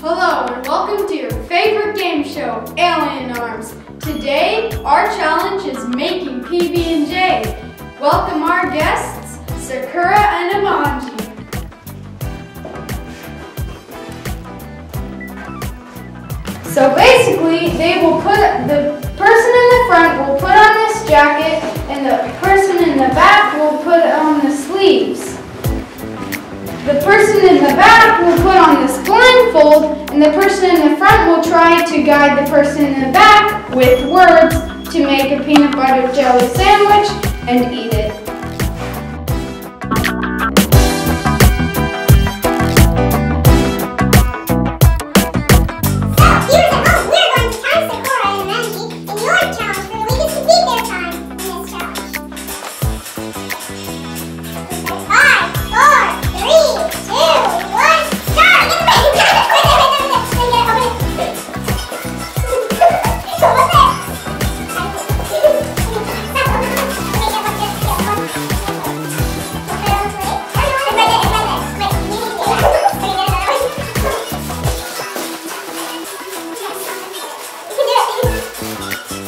Hello and welcome to your favorite game show, Alien Arms. Today, our challenge is making PB&J. Welcome our guests, Sakura and Amanji. So basically, they will put, the person in the front will put on this jacket and the person in the back will put on the sleeves. The person in the back will put on this blindfold and the person in the front will try to guide the person in the back with words to make a peanut butter jelly sandwich and eat it. Thank you.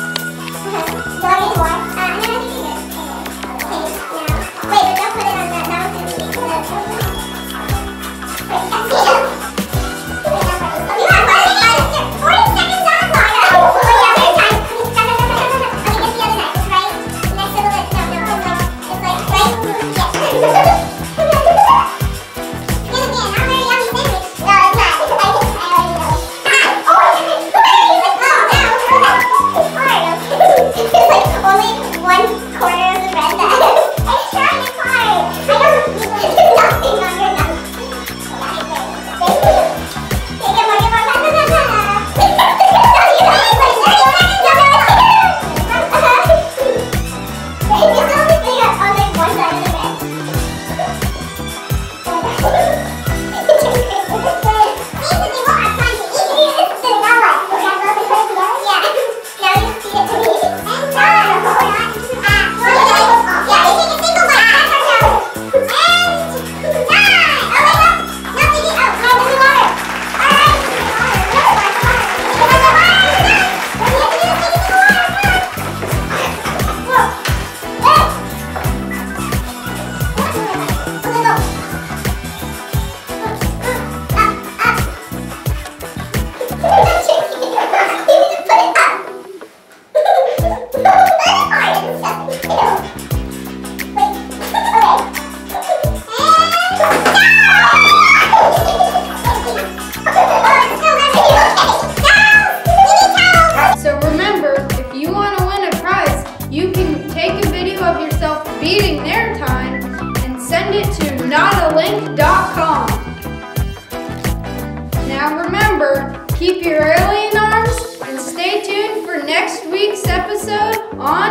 keep your alien arms and stay tuned for next week's episode on